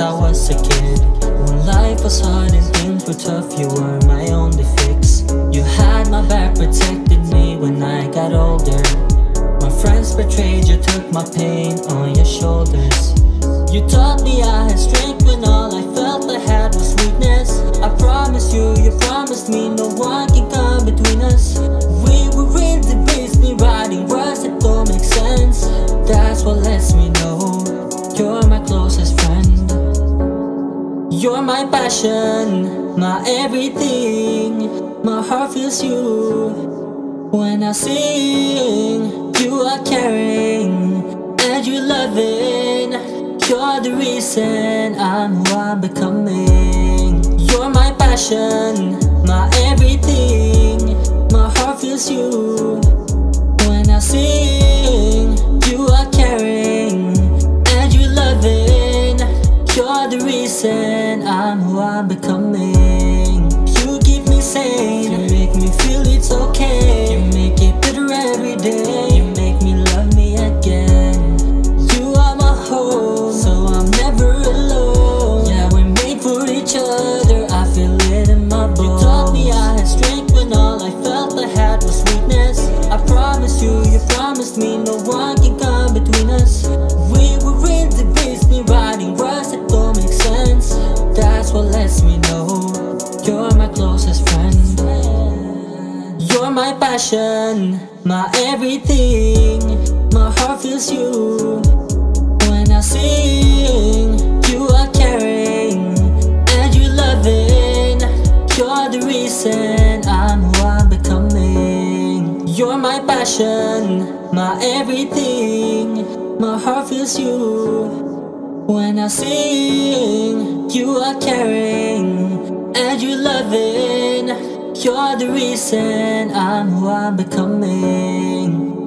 I was a kid. When life was hard and things were tough You were my only fix. You had my back, protected me when I got older. My friends betrayed you, took my pain on your shoulders. You taught me I had strength when all I felt I had was weakness. I promise you, you promised me no one You're my passion, my everything. My heart feels you When I sing, you are caring And you loving. You're the reason I'm who I'm becoming. You're my passion, my everything. My heart feels you When I sing, feel it okay passion, my everything. My heart feels you When I sing, you are caring And you loving. You're the reason I'm who I'm becoming. You're my passion, my everything. My heart feels you when I sing, you are caring and you loving. You're the reason I'm who I'm becoming.